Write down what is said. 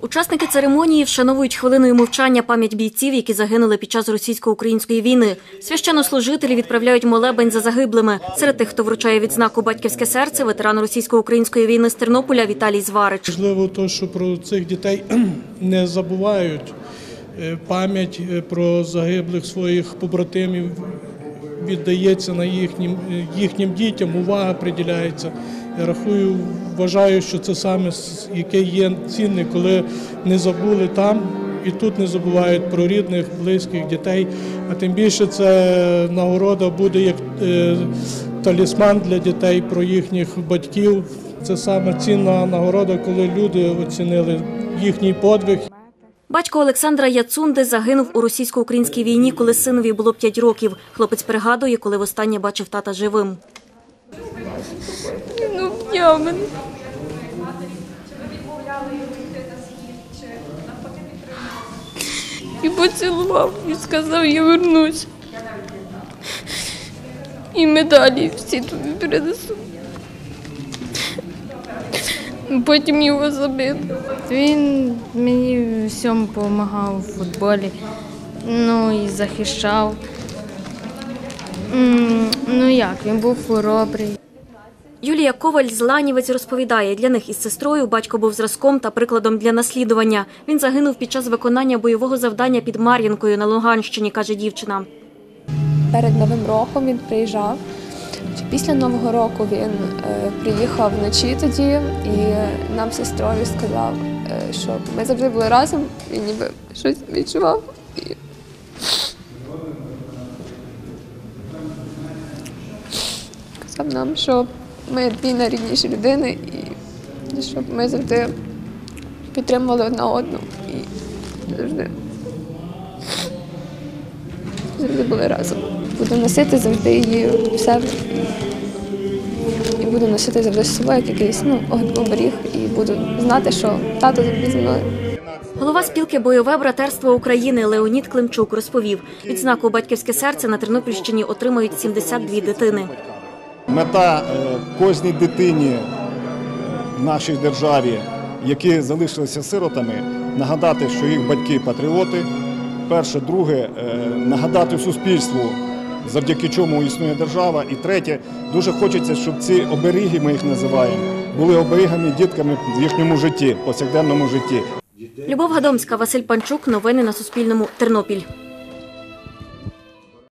Учасники церемонії вшановують хвилиною мовчання пам'ять бійців, які загинули під час російсько-української війни. Священнослужителі відправляють молебень за загиблими. Серед тих, хто вручає відзнаку батьківське серце, ветеран російсько-української війни з Тернополя Віталій Зварич. Важливо те, що про цих дітей не забувають. Е, Пам'ять е, про загиблих своїх побратимів віддається на їхнім, е, їхнім дітям, увага приділяється. Я рахую, вважаю, що це саме яке є цінне, коли не забули там і тут не забувають про рідних, близьких дітей. А тим більше це нагорода буде як е, талісман для дітей про їхніх батьків. Це саме цінна нагорода, коли люди оцінили їхній подвиг Батько Олександра Яцунди загинув у російсько-українській війні, коли синові було 5 років. Хлопець пригадує, коли востаннє бачив тата живим. Ну, я. І поцілував, і сказав, я вернусь. І медалі всі тобі принесу. Потім його забили. Він мені в всьому допомагав у футболі, ну і захищав. Ну як, він був хоробрий. Юлія Коваль з Ланівець розповідає, для них із сестрою батько був зразком та прикладом для наслідування. Він загинув під час виконання бойового завдання під Мар'їнкою на Луганщині, каже дівчина. перед Новим роком він приїжджав. Після Нового року він е, приїхав вночі тоді і нам сестрою сказав, е, що ми завжди були разом, він ніби щось відчував. І... Сказав нам, що ми дві найрідніші людини і щоб ми завжди підтримували одна одну і завжди завжди були разом. Буду носити завжди її в себе. І буду носити завжди з собою як якийсь ну, оберіг, і буду знати, що тато завжди зі мною. Голова спілки Бойове братерство України Леонід Климчук розповів, відзнаку батьківське серце на Тернопільщині отримають 72 дитини. Мета е, кожній дитині в нашій державі, які залишилися сиротами, нагадати, що їх батьки патріоти. Перше, друге, е, нагадати суспільству, завдяки чому існує держава. І третє, дуже хочеться, щоб ці оберіги, ми їх називаємо, були оберігами дітками в їхньому житті, повсякденному житті. Любов Гадомська, Василь Панчук. Новини на Суспільному. Тернопіль.